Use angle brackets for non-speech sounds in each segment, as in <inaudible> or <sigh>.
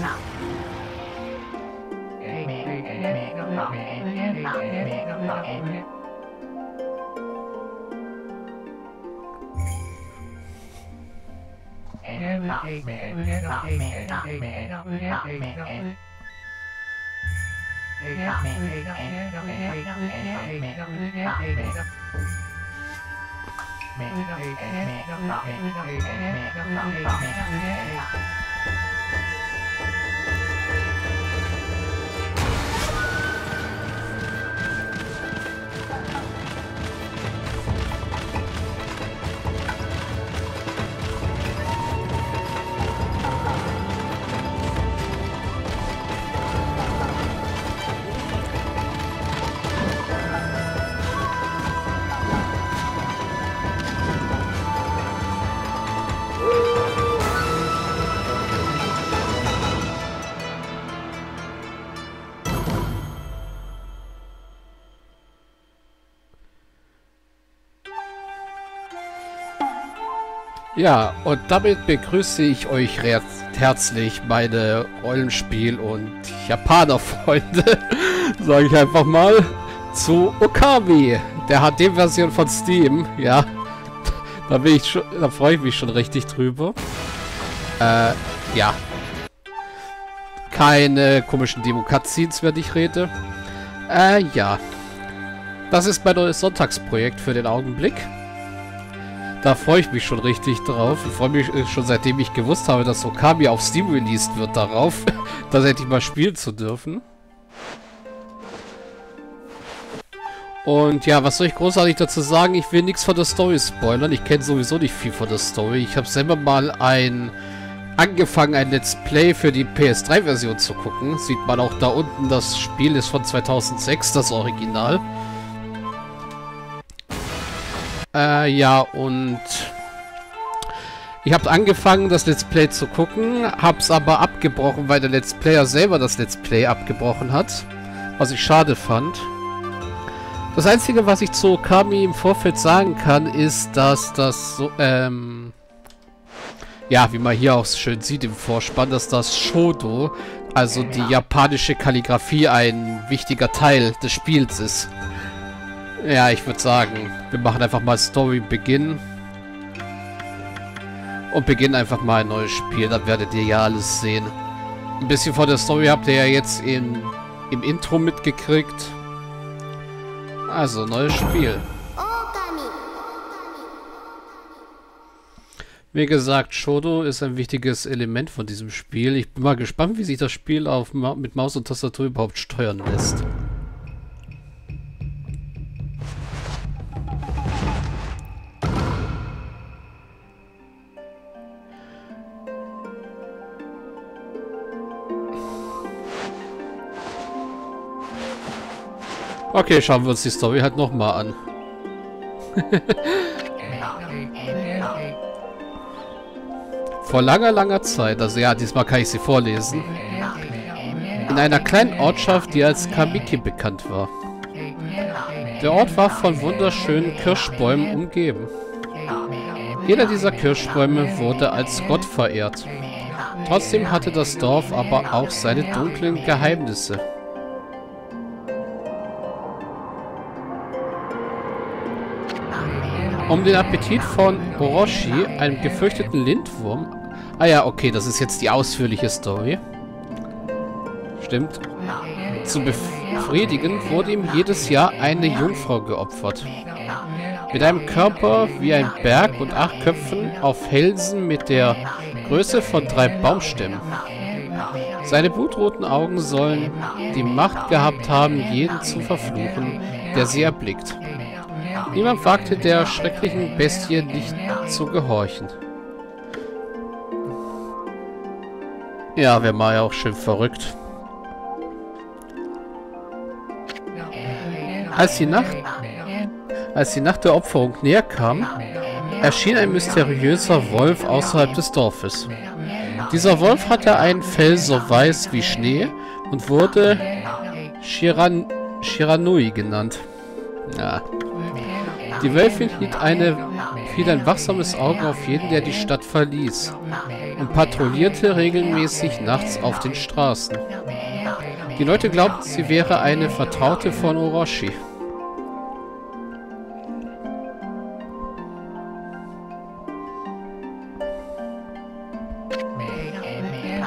Now. Mẹ Ja, und damit begrüße ich euch herzlich, meine Rollenspiel- und Japaner-Freunde, <laughs> sage ich einfach mal, zu Okami, der HD-Version von Steam, ja. Da, bin ich schon, da freue ich mich schon richtig drüber. Äh, ja. Keine komischen Demo-Cutscenes, wenn ich rede. Äh, ja. Das ist mein neues Sonntagsprojekt für den Augenblick. Da freue ich mich schon richtig drauf. Ich freue mich äh, schon seitdem ich gewusst habe, dass Okami auf Steam released wird darauf, <laughs> das endlich mal spielen zu dürfen. Und ja, was soll ich großartig dazu sagen? Ich will nichts von der Story spoilern. Ich kenne sowieso nicht viel von der Story. Ich habe selber mal ein angefangen, ein Let's Play für die PS3-Version zu gucken. Sieht man auch da unten, das Spiel ist von 2006, das Original. Äh, ja, und ich habe angefangen, das Let's Play zu gucken, hab's aber abgebrochen, weil der Let's Player selber das Let's Play abgebrochen hat, was ich schade fand. Das Einzige, was ich zu Kami im Vorfeld sagen kann, ist, dass das so, ähm, ja, wie man hier auch schön sieht im Vorspann, dass das Shodo, also die japanische Kalligrafie, ein wichtiger Teil des Spiels ist. Ja, ich würde sagen, wir machen einfach mal Story Beginn. Und beginnen einfach mal ein neues Spiel. Dann werdet ihr ja alles sehen. Ein bisschen von der Story habt ihr ja jetzt in, im Intro mitgekriegt. Also, neues Spiel. Wie gesagt, Shodo ist ein wichtiges Element von diesem Spiel. Ich bin mal gespannt, wie sich das Spiel auf mit Maus und Tastatur überhaupt steuern lässt. Okay, schauen wir uns die Story halt nochmal an. Vor langer, langer Zeit, also ja, diesmal kann ich sie vorlesen, in einer kleinen Ortschaft, die als Kamiki bekannt war. Der Ort war von wunderschönen Kirschbäumen umgeben. Jeder dieser Kirschbäume wurde als Gott verehrt. Trotzdem hatte das Dorf aber auch seine dunklen Geheimnisse. Um den Appetit von Orochi, einem gefürchteten Lindwurm... Ah ja, okay, das ist jetzt die ausführliche Story. Stimmt. Zu, bef befriedigen, wurde ihm jedes Jahr eine Jungfrau geopfert. Mit einem Körper wie ein Berg und acht Köpfen auf Felsen mit der Größe von drei Baumstämmen. Seine blutroten Augen sollen die Macht gehabt haben, jeden zu verfluchen, der sie erblickt. Niemand wagte der schrecklichen Bestie nicht zu gehorchen. Ja, wäre mal ja auch schön verrückt. Als die Nacht, als die Nacht der Opferung näher kam, erschien ein mysteriöser Wolf außerhalb des Dorfes. Dieser Wolf hatte ein Fell so weiß wie Schnee und wurde Shiran Shiranui genannt. Ja. Die Wölfin hielt, eine, hielt ein wachsames Auge auf jeden, der die Stadt verließ und patrouillierte regelmäßig nachts auf den Straßen. Die Leute glaubten, sie wäre eine Vertraute von Orochi.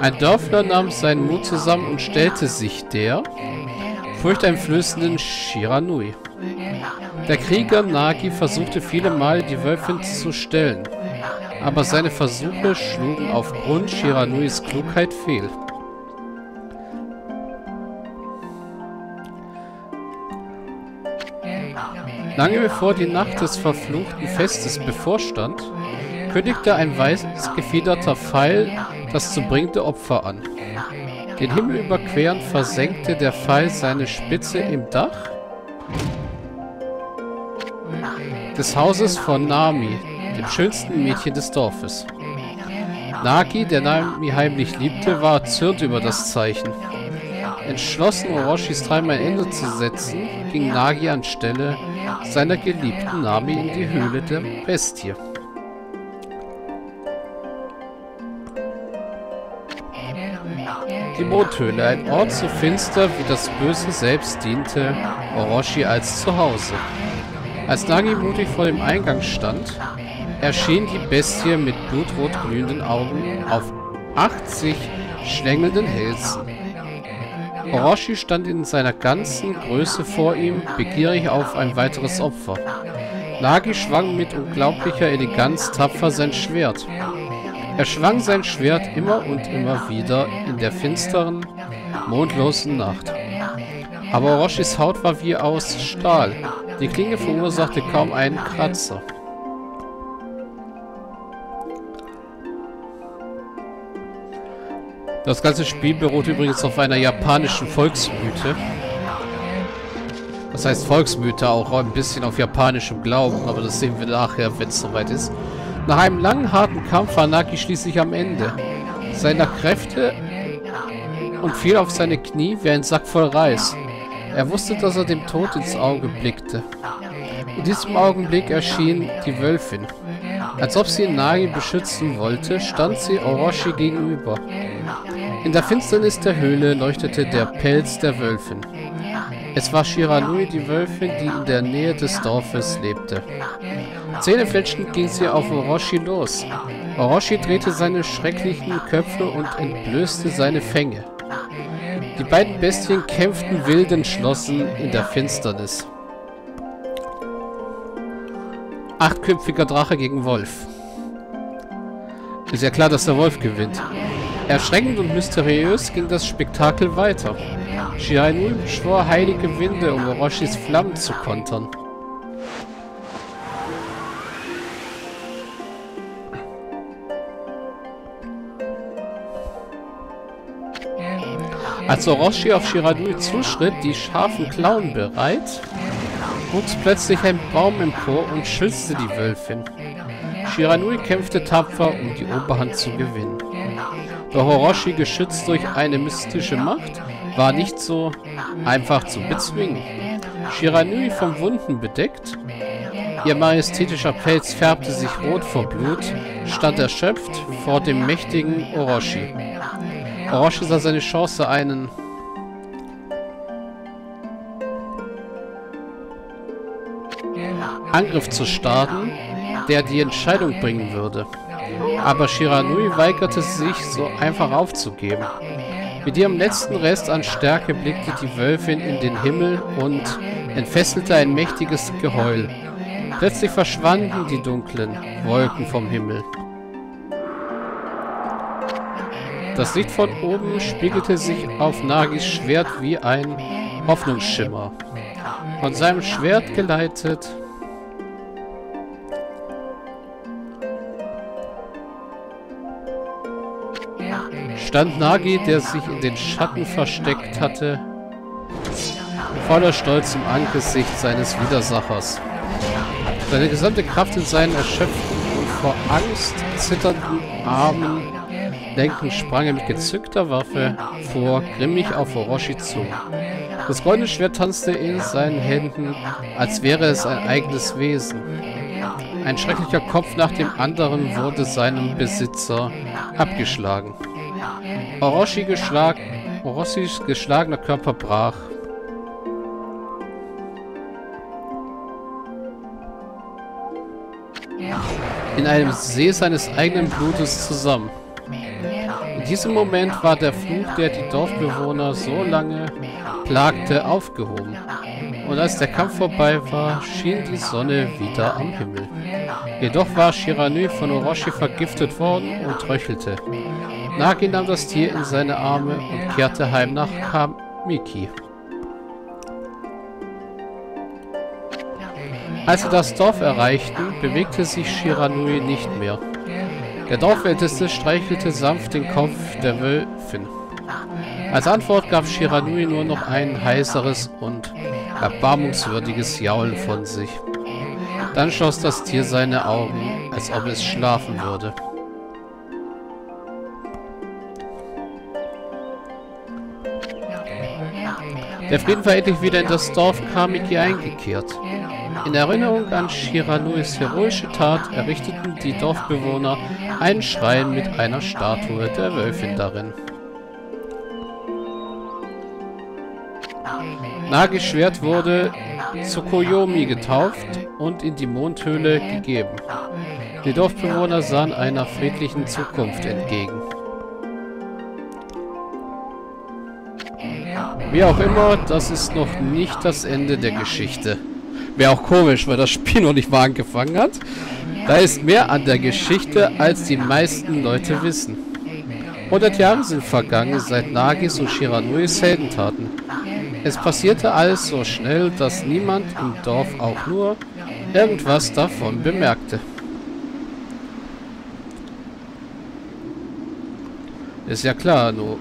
Ein Dörfler nahm seinen Mut zusammen und stellte sich der furchteinflößenden Shiranui. Der Krieger Nagi versuchte viele Mal, die Wölfin zu stellen, aber seine Versuche schlugen aufgrund Shiranuis Klugheit fehl. Lange bevor die Nacht des verfluchten Festes bevorstand, kündigte ein weiß gefiederter Pfeil das zu bringende Opfer an. Den Himmel überquerend versenkte der Pfeil seine Spitze im Dach des Hauses von Nami, dem schönsten Mädchen des Dorfes. Nagi, der Nami heimlich liebte, war erzürnt über das Zeichen. Entschlossen, Orochis Treiben ein Ende zu setzen, ging Nagi anstelle seiner geliebten Nami in die Höhle der Bestie. Die Mondhöhle, ein Ort so finster wie das Böse selbst, diente Orochi als Zuhause. Als Nagi mutig vor dem Eingang stand, erschien die Bestie mit blutrot glühenden Augen auf 80 schlängelnden Hälsen. Orochi stand in seiner ganzen Größe vor ihm, begierig auf ein weiteres Opfer. Nagi schwang mit unglaublicher Eleganz tapfer sein Schwert. Er schwang sein Schwert immer und immer wieder in der finsteren, mondlosen Nacht. Aber Orochis Haut war wie aus Stahl. Die Klinge verursachte kaum einen Kratzer. Das ganze Spiel beruht übrigens auf einer japanischen Volksmythe. Das heißt Volksmythe auch ein bisschen auf japanischem Glauben, aber das sehen wir nachher, wenn es soweit ist. Nach einem langen, harten Kampf war Naki schließlich am Ende seiner Kräfte und fiel auf seine Knie wie ein Sack voll Reis. Er wusste, dass er dem Tod ins Auge blickte. In diesem Augenblick erschien die Wölfin. Als ob sie Nagi beschützen wollte, stand sie Orochi gegenüber. In der Finsternis der Höhle leuchtete der Pelz der Wölfin. Es war Shiranui, die Wölfin, die in der Nähe des Dorfes lebte. Zähnefletschend ging sie auf Orochi los. Orochi drehte seine schrecklichen Köpfe und entblößte seine Fänge. Die beiden Bestien kämpften wild entschlossen in der Finsternis. Achtköpfiger Drache gegen Wolf. Ist ja klar, dass der Wolf gewinnt. Erschreckend und mysteriös ging das Spektakel weiter. Shiranui beschwor heilige Winde, um Orochis Flammen zu kontern. Als Orochi auf Shiranui zuschritt, die scharfen Klauen bereit, wuchs plötzlich ein Baum empor und schützte die Wölfin. Shiranui kämpfte tapfer, um die Oberhand zu gewinnen. Doch Orochi, geschützt durch eine mystische Macht, war nicht so einfach zu bezwingen. Shiranui vom Wunden bedeckt, ihr majestätischer Pelz färbte sich rot vor Blut, stand erschöpft vor dem mächtigen Orochi. Orochi sah seine Chance, einen Angriff zu starten, der die Entscheidung bringen würde. Aber Shiranui weigerte sich, so einfach aufzugeben. Mit ihrem letzten Rest an Stärke blickte die Wölfin in den Himmel und entfesselte ein mächtiges Geheul. Plötzlich verschwanden die dunklen Wolken vom Himmel. Das Licht von oben spiegelte sich auf Nagis Schwert wie ein Hoffnungsschimmer. Von seinem Schwert geleitet stand Nagi, der sich in den Schatten versteckt hatte, voller Stolz im Angesicht seines Widersachers. Seine gesamte Kraft in seinen erschöpften und vor Angst zitternden Armen Lenken sprang er mit gezückter Waffe vor, grimmig auf Orochi zu. Das goldene Schwert tanzte in seinen Händen, als wäre es ein eigenes Wesen. Ein schrecklicher Kopf nach dem anderen wurde seinem Besitzer abgeschlagen. Orochi geschlag Orochis geschlagener Körper brach. In einem See seines eigenen Blutes zusammen. In diesem Moment war der Fluch, der die Dorfbewohner so lange plagte, aufgehoben. Und als der Kampf vorbei war, schien die Sonne wieder am Himmel. Jedoch war Shiranui von Orochi vergiftet worden und röchelte. Nagi nahm das Tier in seine Arme und kehrte heim nach Kamiki. Als sie das Dorf erreichten, bewegte sich Shiranui nicht mehr. Der Dorfälteste streichelte sanft den Kopf der Wölfin. Als Antwort gab Shiranui nur noch ein heiseres und erbarmungswürdiges Jaulen von sich. Dann schloss das Tier seine Augen, als ob es schlafen würde. Der Frieden war endlich wieder in das Dorf Kamiki eingekehrt. In Erinnerung an Shiranuis heroische Tat errichteten die Dorfbewohner einen Schrein mit einer Statue der Wölfin darin. Nagis Schwert wurde Tsukuyomi getauft und in die Mondhöhle gegeben. Die Dorfbewohner sahen einer friedlichen Zukunft entgegen. Wie auch immer, das ist noch nicht das Ende der Geschichte. Wäre auch komisch, weil das Spiel noch nicht mal angefangen hat. Da ist mehr an der Geschichte, als die meisten Leute wissen. 100 Jahre sind vergangen, seit Nagis und Shiranuis Heldentaten. Es passierte alles so schnell, dass niemand im Dorf auch nur irgendwas davon bemerkte. Ist ja klar, nur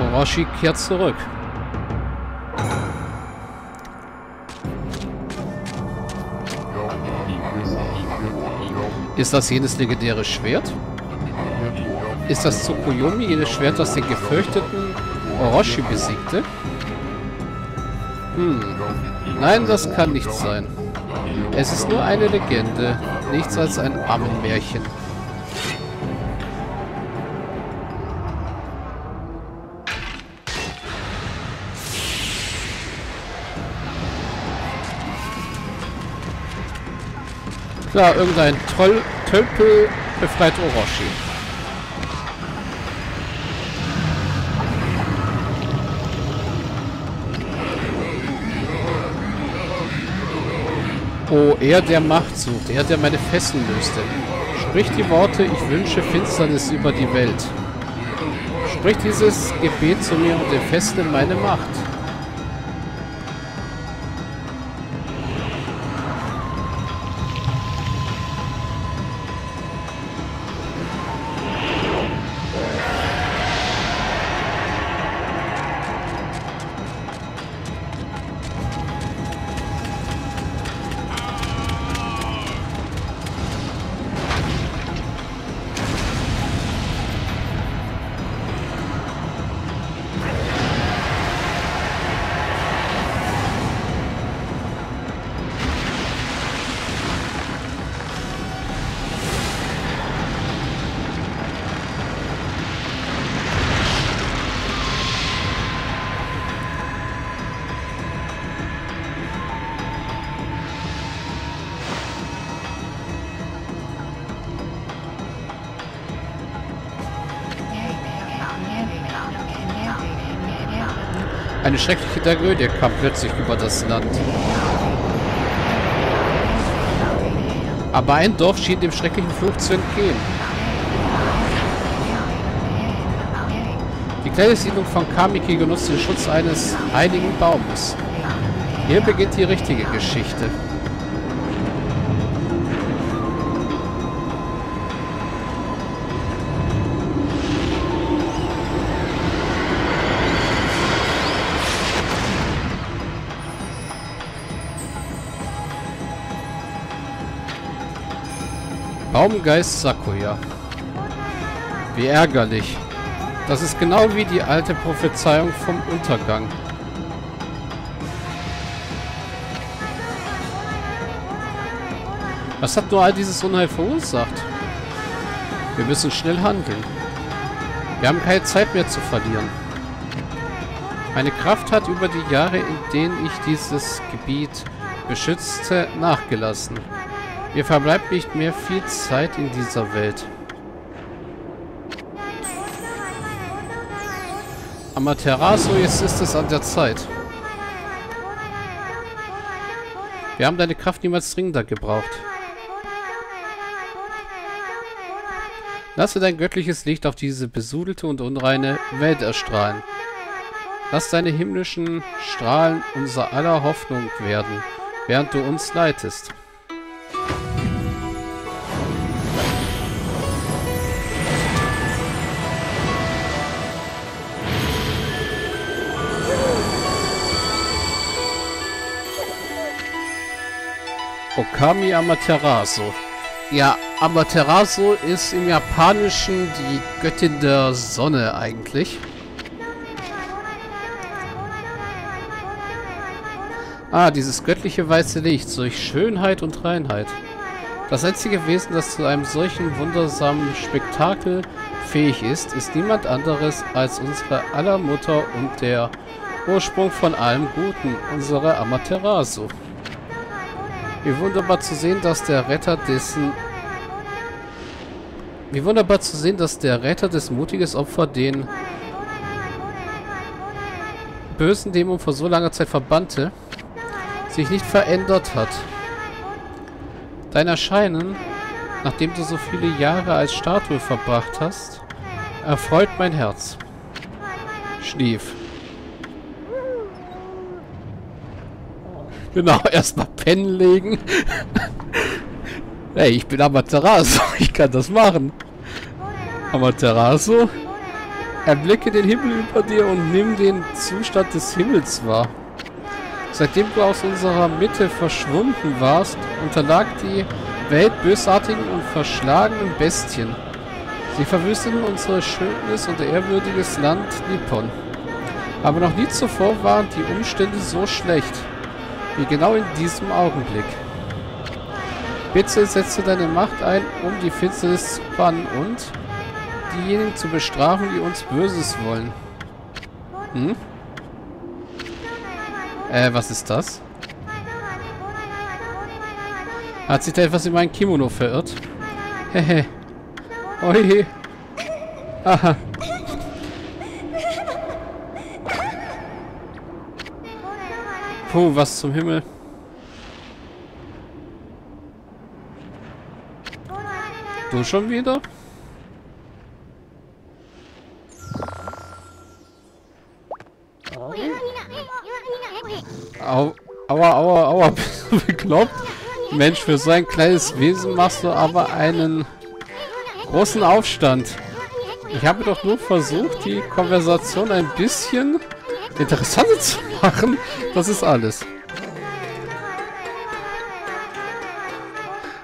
Orochi kehrt zurück. Ist das jenes legendäre Schwert? Ist das Tsukuyomi jenes Schwert, das den gefürchteten Orochi besiegte? Hm. Nein, das kann nicht sein. Es ist nur eine Legende, nichts als ein Ammenmärchen. Klar, irgendein Troll, Tölpel befreit Orochi. Oh, er, der Macht sucht, er, der meine Fesseln löste. Sprich die Worte, ich wünsche Finsternis über die Welt. Sprich dieses Gebet zu mir und entfessle meine Macht. Eine schreckliche Tragödie kam plötzlich über das Land. Aber ein Dorf schien dem schrecklichen Fluch zu entgehen. Die kleine Siedlung von Kamiki genoss den Schutz eines heiligen Baumes. Hier beginnt die richtige Geschichte. Baumgeist Sakuya. Wie ärgerlich. Das ist genau wie die alte Prophezeiung vom Untergang. Was hat nur all dieses Unheil verursacht? Wir müssen schnell handeln. Wir haben keine Zeit mehr zu verlieren. Meine Kraft hat über die Jahre, in denen ich dieses Gebiet beschützte, nachgelassen. Mir verbleibt nicht mehr viel Zeit in dieser Welt. Amaterasu, jetzt ist es an der Zeit. Wir haben deine Kraft niemals dringender gebraucht. Lasse dein göttliches Licht auf diese besudelte und unreine Welt erstrahlen. Lass deine himmlischen Strahlen unser aller Hoffnung werden, während du uns leitest. Okami Amaterasu. Ja, Amaterasu ist im Japanischen die Göttin der Sonne eigentlich. Ah, dieses göttliche weiße Licht, solch Schönheit und Reinheit. Das einzige Wesen, das zu einem solchen wundersamen Spektakel fähig ist, ist niemand anderes als unsere aller Mutter und der Ursprung von allem Guten, unsere Amaterasu. Wie wunderbar zu sehen, dass der Retter dessen... Wie wunderbar zu sehen, dass der Retter des mutiges Opfer den bösen Dämon vor so langer Zeit verbannte, sich nicht verändert hat. Dein Erscheinen, nachdem du so viele Jahre als Statue verbracht hast, erfreut mein Herz. Schlief. Genau, <laughs> erstmal pennen legen. hey, ich bin Amaterasu. <laughs> Ich kann das machen. Amaterasu. Erblicke den Himmel über dir und nimm den Zustand des Himmels wahr. Seitdem du aus unserer Mitte verschwunden warst, unterlag die Welt bösartigen und verschlagenen Bestien. Sie verwüsteten unser schönes und ehrwürdiges Land Nippon. Aber noch nie zuvor waren die Umstände so schlecht. Wie genau in diesem Augenblick. Bitte setze deine Macht ein, um die Finsternis zu bannen und diejenigen zu bestrafen, die uns Böses wollen. Hm? Äh, was ist das? Hat sich da etwas in mein Kimono verirrt? Hehe. Oje. Aha. Puh, was zum Himmel. Du schon wieder? Au, aua, aua, aua, <laughs> bekloppt? Mensch, für so ein kleines Wesen machst du aber einen großen Aufstand. Ich habe doch nur versucht, die Konversation ein bisschen interessanter zu machen. Das ist alles.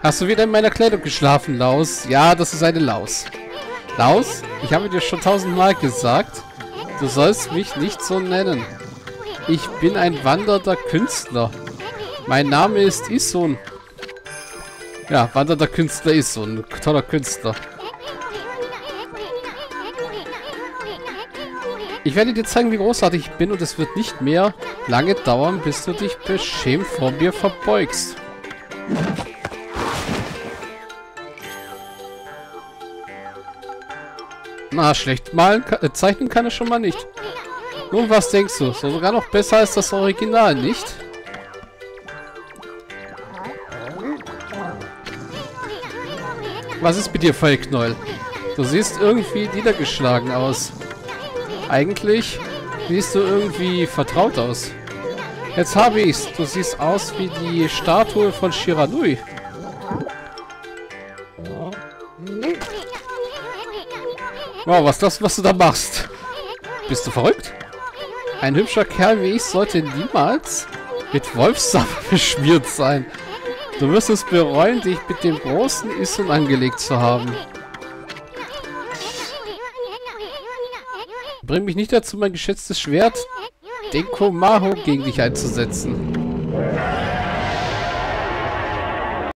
Hast du wieder in meiner Kleidung geschlafen, Laus? Ja, das ist eine Laus. Laus, ich habe dir schon tausendmal gesagt, du sollst mich nicht so nennen. Ich bin ein wandernder Künstler. Mein Name ist Isun. Ja, wandernder Künstler Isun. Toller Künstler. Ich werde dir zeigen, wie großartig ich bin und es wird nicht mehr lange dauern, bis du dich beschämt vor mir verbeugst. Na, schlecht malen, äh, zeichnen kann er schon mal nicht. Nun, was denkst du? So sogar noch besser als das Original, nicht? Was ist mit dir, Feuerknoll? Du siehst irgendwie niedergeschlagen aus. Eigentlich siehst du irgendwie vertraut aus. Jetzt habe ich's. Du siehst aus wie die Statue von Shiranui. Wow, was das, was du da machst? Bist du verrückt? Ein hübscher Kerl wie ich sollte niemals mit Wolfssaft <laughs> beschmiert sein. Du wirst es bereuen, dich mit dem großen Issun angelegt zu haben. Bring mich nicht dazu, mein geschätztes Schwert Denkomaho gegen dich einzusetzen.